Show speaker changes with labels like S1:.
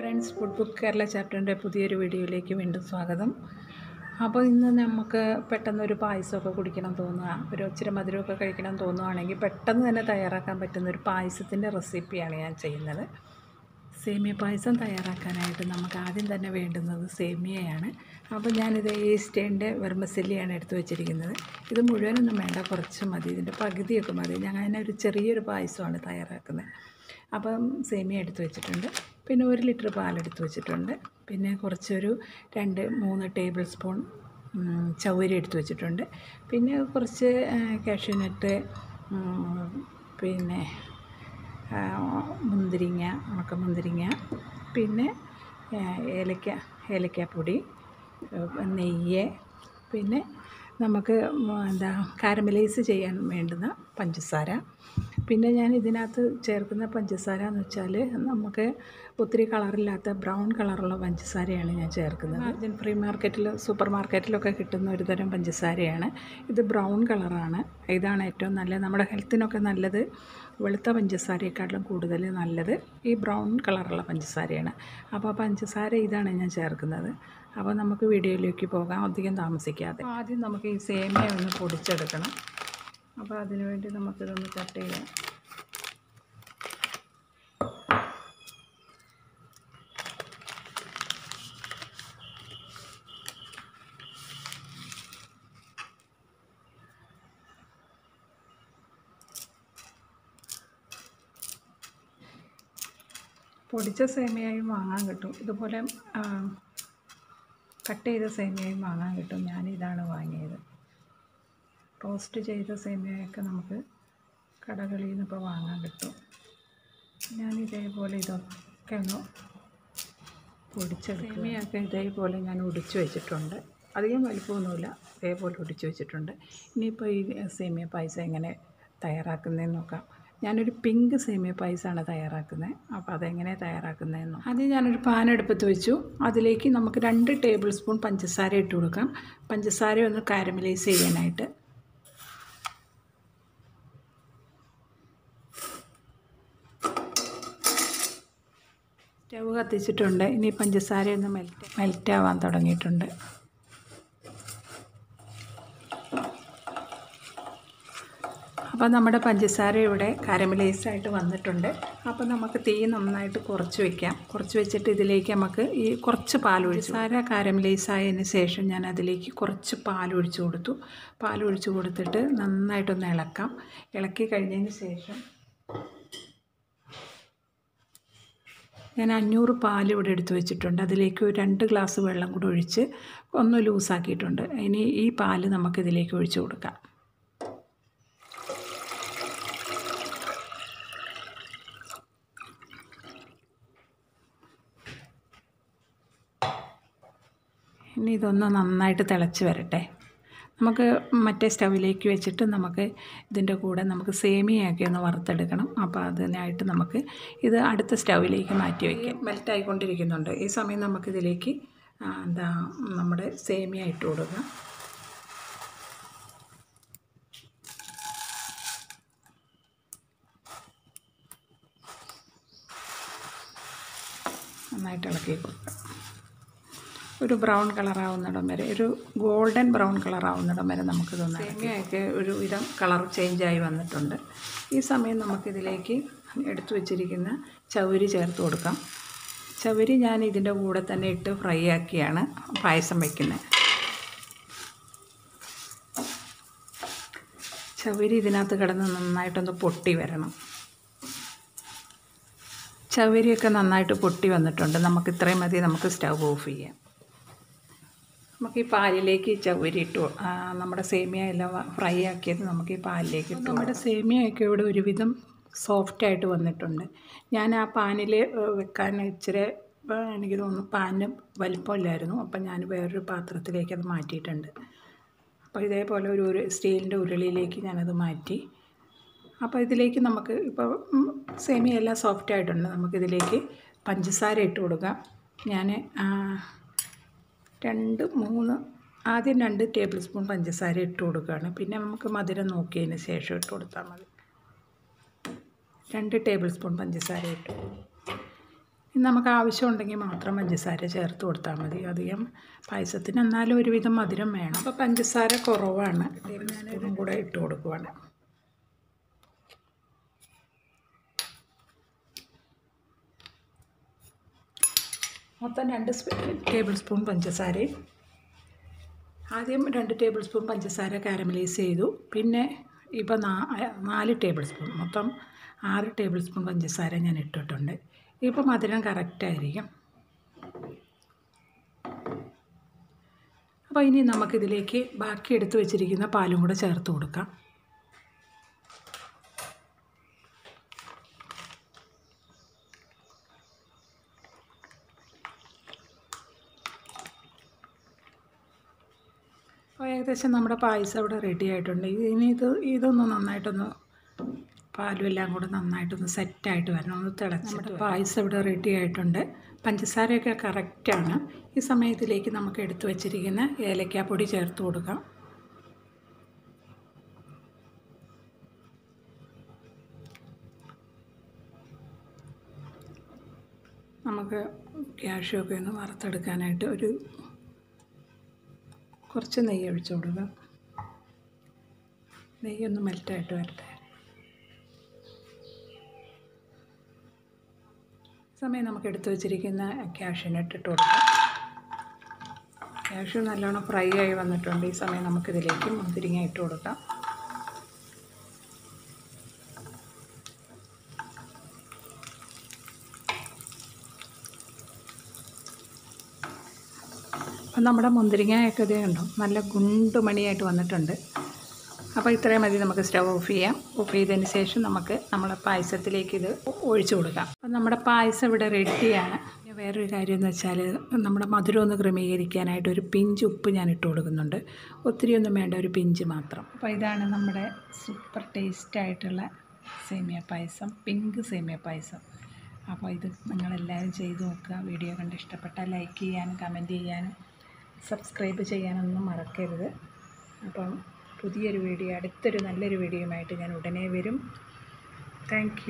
S1: Friends food book Kerala ചാപ്റ്ററിന്റെ പുതിയൊരു വീഡിയോയിലേക്ക് വീണ്ടും സ്വാഗതം. അപ്പോൾ ഇന്ന് നമുക്ക് പെട്ടെന്ന് ഒരു പായസമൊക്കെ കുടിക്കണം തോന്നുക ഒരു ഇച്ചിരി മധുരമൊക്കെ കഴിക്കണം തോന്നുകയാണെങ്കിൽ പെട്ടെന്ന് തന്നെ തയ്യാറാക്കാൻ പറ്റുന്ന ഒരു പായസത്തിന്റെ റെസിപ്പിയാണ് ഞാൻ ചെയ്യുന്നത്. സേമിയ പായസം തയ്യാറാക്കാനായിട്ട് നമുക്ക് ആദ്യം തന്നെ വേണ്ടുന്നത് സേമിയയാണ്. അപ്പോൾ ഞാനിത് ഈസ്റ്റേന്റെ വെർമസെല്ലിയാണ് എടുത്തു വെച്ചിരിക്കുന്നത്. ഇത് മുഴുവനൊന്നും വേണ്ട കുറച്ച് മതി ഇതിന്റെ പകുതിയൊക്കെ മതി. ഞാൻ അതിനൊരു ചെറിയൊരു പായസമാണ് തയ്യാറാക്കുന്നത്. അപ്പം സേമിയ എടുത്തു വെച്ചിട്ടുണ്ട്. പിന്നെ ഒരു ലിറ്റർ പാലെടുത്ത് വെച്ചിട്ടുണ്ട്. പിന്നെ കുറച്ചൊരു രണ്ട് മൂന്ന് ടേബിൾ സ്പൂൺ ചവരി എടുത്ത് വെച്ചിട്ടുണ്ട്. പിന്നെ കുറച്ച് കാഷ്യൂനട്ട് പിന്നെ മുന്തിരിങ്ങ ഉണക്ക മുന്തിരിങ്ങ പിന്നെ ഏലക്ക ഏലക്കാപ്പൊടി നെയ്യ് പിന്നെ നമുക്ക് എന്താ കാരമലൈസ് ചെയ്യാൻ വേണ്ടുന്ന പഞ്ചസാര പിന്നെ ഞാൻ ഇതിനകത്ത് ചേർക്കുന്ന പഞ്ചസാര എന്ന് വെച്ചാൽ നമുക്ക് ഒത്തിരി കളറില്ലാത്ത ബ്രൗൺ കളറുള്ള പഞ്ചസാരയാണ് ഞാൻ ചേർക്കുന്നത്. മാർജിൻ ഫ്രീ മാർക്കറ്റിൽ സൂപ്പർ മാർക്കറ്റിലൊക്കെ കിട്ടുന്ന ഒരു തരം പഞ്ചസാരയാണ്. ഇത് ബ്രൗൺ കളറാണ് ഇതാണ് ഏറ്റവും നല്ലത്. നമ്മുടെ ഹെൽത്തിനൊക്കെ നല്ലത്. വെളുത്ത പഞ്ചസാരയെക്കാട്ടിലും കൂടുതൽ നല്ലത് ഈ ബ്രൗൺ കളറുള്ള പഞ്ചസാരയാണ്. അപ്പോൾ പഞ്ചസാര ഇതാണ് ഞാൻ ചേർക്കുന്നത്. അപ്പോൾ നമുക്ക് വീഡിയോയിലേക്ക് പോകാം. അധികം താമസിക്കാതെ. ആദ്യം നമുക്ക് ഈ സേമിയ ഒന്ന് പൊടിച്ചെടുക്കണം. അപ്പോൾ അതിനു വേണ്ടി നമുക്കിതൊന്ന് കട്ട് ചെയ്യാം. പൊടിച്ച സേമിയയും വാങ്ങാൻ കിട്ടും. ഇതുപോലെ കട്ട് ചെയ്ത സേമിയയും വാങ്ങാൻ കിട്ടും. ഞാനിതാണ് വാങ്ങിയത്. റോസ്റ്റ് ചെയ്ത സേമിയയൊക്കെ നമുക്ക് കടകളിൽ നിന്ന് ഇപ്പോൾ വാങ്ങാൻ കിട്ടും. ഞാൻ ഇതേപോലെ ഇതൊക്കെ ഒന്ന് പൊടിച്ചെടുക്കും സേമിയൊക്കെ ഇതേപോലെ ഞാൻ ഒടിച്ചു വെച്ചിട്ടുണ്ട്. അധികം വലിപ്പമൊന്നുമില്ല. ഇതേപോലെ ഒടിച്ചു വെച്ചിട്ടുണ്ട്. ഇനിയിപ്പോൾ ഈ സേമിയ പായസം എങ്ങനെ തയ്യാറാക്കുന്നതെന്ന് നോക്കാം. ഞാനൊരു പിങ്ക് സേമിയ പായസമാണ് തയ്യാറാക്കുന്നത് അപ്പോൾ അതെങ്ങനെ തയ്യാറാക്കുന്നതെന്ന് ആദ്യം ഞാനൊരു പാൻ അടുപ്പത്ത് വെച്ചു. അതിലേക്ക് നമുക്ക് രണ്ട് ടേബിൾ സ്പൂൺ പഞ്ചസാര ഇട്ട് കൊടുക്കാം. പഞ്ചസാര ഒന്ന് കാരമലൈസ് ചെയ്യാനായിട്ട്. സ്റ്റവ് കത്തിച്ചിട്ടുണ്ട്. ഇനി പഞ്ചസാര ഒന്ന് മെൽറ്റ് മെൽറ്റ് ആവാൻ തുടങ്ങിയിട്ടുണ്ട്. അപ്പോൾ നമ്മുടെ പഞ്ചസാര ഇവിടെ കാരമലൈസായിട്ട് വന്നിട്ടുണ്ട്. അപ്പോൾ നമുക്ക് തീ നന്നായിട്ട് കുറച്ച് വയ്ക്കാം കുറച്ച് വെച്ചിട്ട് ഇതിലേക്ക് നമുക്ക് ഈ കുറച്ച് പാലൊഴിച്ച് സാര കാരമലൈസായതിന് ശേഷം ഞാൻ അതിലേക്ക് കുറച്ച് പാൽ പാലൊഴിച്ച് കൊടുത്തു. പാലൊഴിച്ച് കൊടുത്തിട്ട് നന്നായിട്ടൊന്ന് ഇളക്കാം. ഇളക്കി കഴിഞ്ഞതിന് ശേഷം ഞാൻ അഞ്ഞൂറ് പാൽ ഇവിടെ എടുത്തു വെച്ചിട്ടുണ്ട്. അതിലേക്ക് ഒരു രണ്ട് ഗ്ലാസ് വെള്ളം കൂടി ഒഴിച്ച് ഒന്ന് ലൂസാക്കിയിട്ടുണ്ട്. ഇനി ഈ പാൽ നമുക്കിതിലേക്ക് ഒഴിച്ച് കൊടുക്കാം. ഇനി ഇതൊന്ന് നന്നായിട്ട് തിളച്ച് വരട്ടെ. നമുക്ക് മറ്റേ സ്റ്റവിലേക്ക് വെച്ചിട്ട് നമുക്ക് ഇതിന്റെ കൂടെ നമുക്ക് സേമിയയൊക്കെ ഒന്ന് വറുത്തെടുക്കണം. അപ്പോൾ അതിനായിട്ട് നമുക്ക് ഇത് അടുത്ത സ്റ്റവിലേക്ക് മാറ്റി വയ്ക്കാം മെൽറ്റ് ആയിക്കൊണ്ടിരിക്കുന്നുണ്ട് ഈ സമയം നമുക്കിതിലേക്ക് എന്താ നമ്മുടെ സേമിയ ഇട്ട് കൊടുക്കുക നന്നായിട്ട് ഇളക്കി കൊടുക്കാം. ഒരു ബ്രൗൺ കളറാവുന്നിടം വരെ ഒരു ഗോൾഡൻ ബ്രൗൺ കളറാവുന്നിടം വരെ നമുക്ക് തോന്നാം തേങ്ങയൊക്കെ ഒരു വിധം കളർ ചേഞ്ചായി വന്നിട്ടുണ്ട്. ഈ സമയം നമുക്കിതിലേക്ക് എടുത്തു വച്ചിരിക്കുന്ന ചവരി ചേർത്ത് കൊടുക്കാം. ചവരി ഞാൻ ഇതിന്റെ കൂടെ തന്നെ ഇട്ട് ഫ്രൈ ആക്കിയാണ് പായസം വയ്ക്കുന്നത് ചവരി ഇതിനകത്ത് കിടന്ന് നന്നായിട്ടൊന്ന് പൊട്ടി വരണം. ചവരിയൊക്കെ നന്നായിട്ട് പൊട്ടി വന്നിട്ടുണ്ട്. നമുക്ക് ഇത്രയും മതി നമുക്ക് സ്റ്റൗ ഓഫ് ചെയ്യാം. നമുക്ക് ഈ പാലിലേക്ക് ചവരിട്ടു. നമ്മുടെ സേമിയ എല്ലാം ഫ്രൈ ആക്കിയത് നമുക്ക് ഈ പാലിലേക്ക് ഇട്ടു നമ്മുടെ സേമിയയൊക്കെ ഇവിടെ ഒരുവിധം സോഫ്റ്റ് ആയിട്ട് വന്നിട്ടുണ്ട്. ഞാൻ ആ പാനിൽ വെക്കാൻ ഇച്ചിരി എനിക്ക് തോന്നുന്നു പാനിന് വലിപ്പമില്ലായിരുന്നു. അപ്പം ഞാൻ വേറൊരു പാത്രത്തിലേക്ക് അത് മാറ്റിയിട്ടുണ്ട്. അപ്പോൾ ഇതേപോലെ ഒരു ഒരു സ്റ്റീലിന്റെ ഉരുളിയിലേക്ക് ഞാനത് മാറ്റി. അപ്പോൾ ഇതിലേക്ക് നമുക്ക് ഇപ്പോൾ സേമിയ എല്ലാം സോഫ്റ്റ് ആയിട്ടുണ്ട്. നമുക്കിതിലേക്ക് പഞ്ചസാര ഇട്ട് കൊടുക്കാം. ഞാൻ രണ്ട് മൂന്ന്. ആദ്യം രണ്ട് ടേബിൾ സ്പൂൺ പഞ്ചസാര ഇട്ട് കൊടുക്കുകയാണ്. പിന്നെ നമുക്ക് മധുരം നോക്കിയതിന് ശേഷം ഇട്ട് കൊടുത്താൽ മതി. രണ്ട് ടേബിൾ സ്പൂൺ പഞ്ചസാര ഇട്ടു. ഇനി നമുക്ക് ആവശ്യമുണ്ടെങ്കിൽ മാത്രം പഞ്ചസാര ചേർത്ത് കൊടുത്താൽ മതി. അധികം പായസത്തിന് എന്നാലും ഒരുവിധം മധുരം വേണം. അപ്പോൾ പഞ്ചസാര കുറവാണ്. ഞാനൊന്നും കൂടെ ഇട്ട് കൊടുക്കുവാണ്. മൊത്തം രണ്ട് ടേബിൾ സ്പൂൺ പഞ്ചസാരയും. ആദ്യം രണ്ട് ടേബിൾ സ്പൂൺ പഞ്ചസാര കാരമലൈസ് ചെയ്തു. പിന്നെ ഇപ്പോൾ നാല് ടേബിൾ സ്പൂൺ മൊത്തം ആറ് ടേബിൾ സ്പൂൺ പഞ്ചസാര ഞാൻ ഇട്ടിട്ടുണ്ട്. ഇപ്പോൾ മധുരം കറക്റ്റായിരിക്കും അപ്പോൾ ഇനി നമുക്കിതിലേക്ക് ബാക്കി എടുത്തു വെച്ചിരിക്കുന്ന പാലും കൂടെ ചേർത്ത് കൊടുക്കാം. ഏകദേശം നമ്മുടെ പായസം ഇവിടെ റെഡി ആയിട്ടുണ്ട്. ഇനി ഇത് ഇതൊന്ന് നന്നായിട്ടൊന്ന് പാലും എല്ലാം കൂടെ നന്നായിട്ടൊന്ന് സെറ്റായിട്ട് വരണം. ഒന്ന് തിളച്ചിട്ട് പായസം ഇവിടെ റെഡി ആയിട്ടുണ്ട്. പഞ്ചസാരയൊക്കെ കറക്റ്റാണ് ഈ സമയത്തിലേക്ക് നമുക്ക് എടുത്തു വച്ചിരിക്കുന്ന ഏലക്കാപ്പൊടി ചേർത്ത് കൊടുക്കാം. നമുക്ക് ക്യാഷ്യൊക്കെ ഒന്ന് വറുത്തെടുക്കാനായിട്ട് ഒരു കുറച്ച് നെയ്യ് ഒഴിച്ചു കൊടുക്കുക നെയ്യൊന്ന് മെൽറ്റായിട്ട് വരട്ടെ. സമയം നമുക്ക് എടുത്തു വച്ചിരിക്കുന്ന ക്യാഷിനിട്ട് ഇട്ട് കൊടുക്കാം. ക്യാഷ്യൂ നല്ലോണം ഫ്രൈ ആയി വന്നിട്ടുണ്ട്. ഈ സമയം നമുക്കിതിലേക്ക് മുന്തിരിങ്ങ ഇട്ട് കൊടുക്കാം. അപ്പം നമ്മുടെ മുന്തിരിങ്ങയൊക്കെ ഇതേ ഉണ്ടോ നല്ല ഗുണ്ടുമണിയായിട്ട് വന്നിട്ടുണ്ട്. അപ്പോൾ ഇത്രയും മതി നമുക്ക് സ്റ്റവ് ഓഫ് ചെയ്യാം. ഓഫ് ചെയ്തതിന് ശേഷം നമുക്ക് നമ്മുടെ പായസത്തിലേക്ക് ഇത് ഒഴിച്ചു കൊടുക്കാം. അപ്പം നമ്മുടെ പായസം ഇവിടെ റെഡിയാണ്. പിന്നെ വേറൊരു കാര്യം എന്ന് വെച്ചാൽ നമ്മുടെ മധുരം ഒന്ന് ക്രമീകരിക്കാനായിട്ട് ഒരു പിഞ്ച് ഉപ്പ് ഞാൻ ഇട്ട് കൊടുക്കുന്നുണ്ട്. ഒത്തിരി ഒന്നും വേണ്ട ഒരു പിഞ്ച് മാത്രം. അപ്പോൾ ഇതാണ് നമ്മുടെ സൂപ്പർ ടേസ്റ്റ് ആയിട്ടുള്ള സേമിയ പായസം പിങ്ക് സേമിയ പായസം. അപ്പോൾ ഇത് നിങ്ങളെല്ലാവരും ചെയ്ത് നോക്കുക. വീഡിയോ കണ്ട് ഇഷ്ടപ്പെട്ടാൽ ലൈക്ക് ചെയ്യാനും കമന്റ് ചെയ്യാനും സബ്സ്ക്രൈബ് ചെയ്യാനൊന്നും മറക്കരുത്. അപ്പം പുതിയൊരു വീഡിയോ അടുത്തൊരു നല്ലൊരു വീഡിയോയുമായിട്ട് ഞാൻ ഉടനെ വരും. താങ്ക്